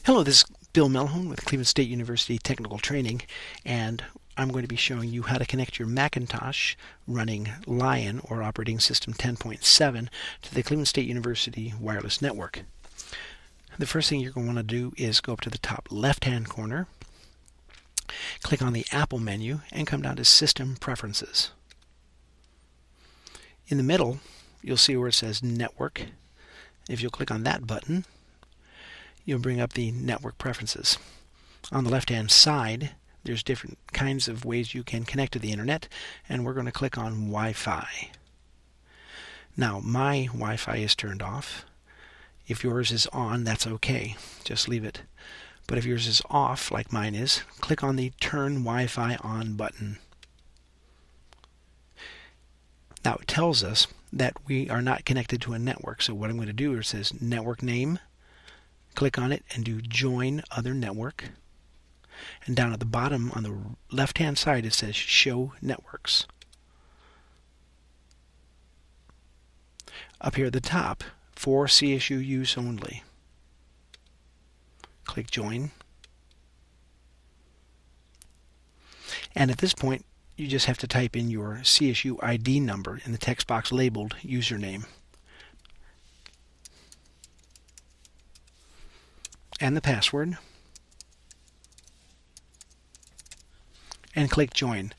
Hello, this is Bill Melhone with Cleveland State University Technical Training, and I'm going to be showing you how to connect your Macintosh running Lion or operating system 10.7 to the Cleveland State University wireless network. The first thing you're going to want to do is go up to the top left-hand corner, click on the Apple menu, and come down to System Preferences. In the middle, you'll see where it says Network. If you'll click on that button, you'll bring up the network preferences. On the left hand side, there's different kinds of ways you can connect to the internet, and we're going to click on Wi-Fi. Now, my Wi-Fi is turned off. If yours is on, that's okay. Just leave it. But if yours is off, like mine is, click on the Turn Wi-Fi On button. Now it tells us that we are not connected to a network. So what I'm going to do is says network name, click on it and do join other network. And down at the bottom on the left hand side it says show networks. Up here at the top for CSU use only. Click join. And at this point you just have to type in your CSU ID number in the text box labeled username and the password and click join.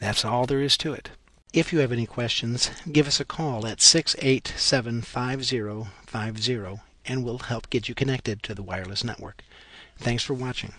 That's all there is to it. If you have any questions, give us a call at 687 5050 and we'll help get you connected to the wireless network. Thanks for watching.